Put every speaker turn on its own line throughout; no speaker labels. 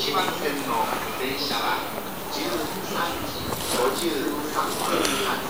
1番線の電車は13時53分発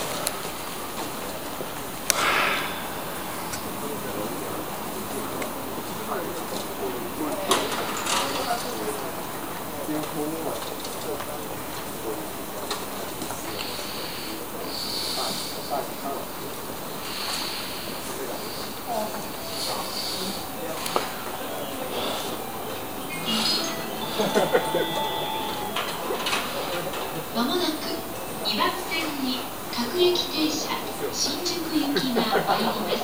まもなく2番線に各駅停車新宿行きが入ります。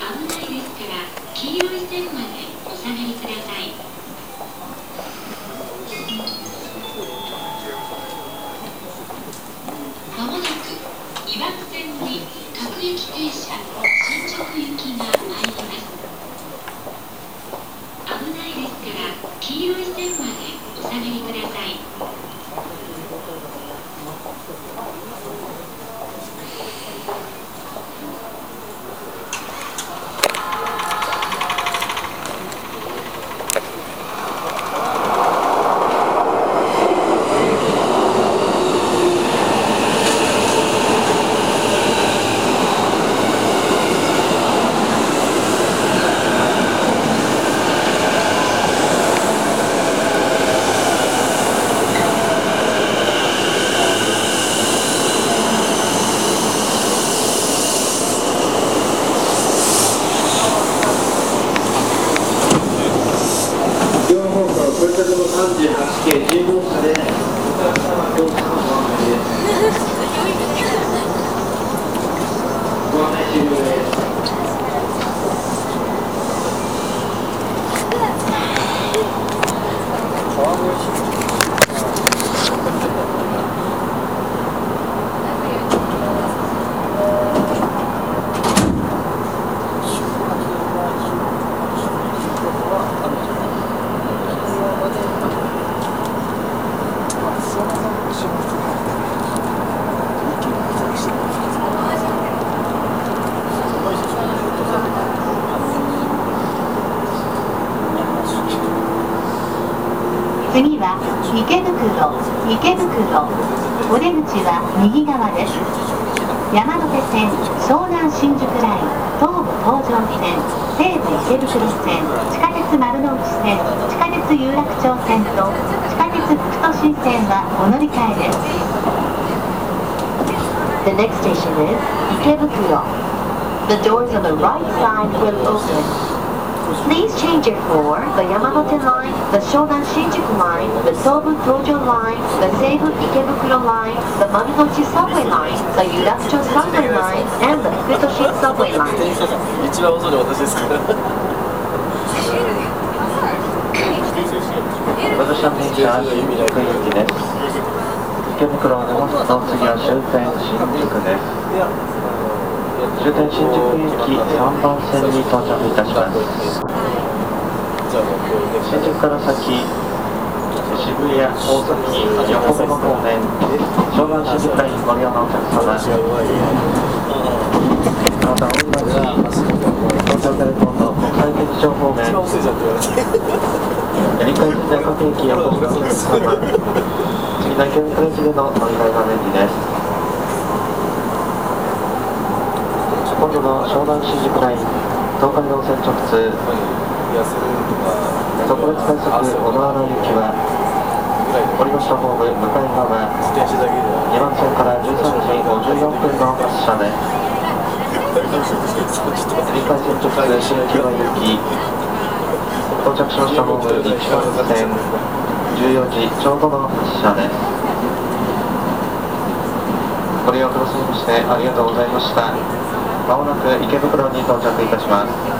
危ないですから黄色い線までお下がりください。各駅停車新宿行きが入ります危ないですから黄色い線までお下がりください
両これだけの38系10号車でお客様ご案内ですご案内終了です
次は池袋池袋お出口は右側です山手線湘南新宿ライン東武東上線西武池袋線地下鉄丸の内線地下鉄有楽町線と地下鉄副都心線はお乗り換えです。The next station is 池袋 The doors on the right side will open.
Please change it for the Yamanote Line, the Shonan Shinjuku Line, the Tobu Tojo Line, the Seibu Ikebukuro Line, the Marunouchi Subway Line, the Yurakucho Subway Line, and the Fukutoshi Subway Line.
一番遅いの私ですから
私の電車新宿行きです池袋を出ますと次は終点新宿です終点新宿行き3番線に到着いたします新宿から先渋谷、大崎、横浜方面湘南新宿ラインご利用のお客様
ま
た同じ東京テレコンの国際劇場方面やり返しで各駅横浜のお客様次の池袋駅での乗り換えが便利です今度の湘南新宿ライン東海道線直通。特別快速小野原行きは
ぐらい
降りましたホーム向かい側。
自転車だけで
2番線から13時54分の発車です折り返線直通新木場行き到着しましたホーム1番線。14時ちょうどの発車で。すご利用くださいましてありがとうございましたまもなく池袋に到着いたします。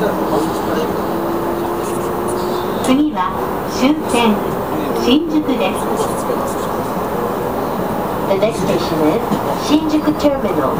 次は終点新宿です The next station is 新宿 Terminal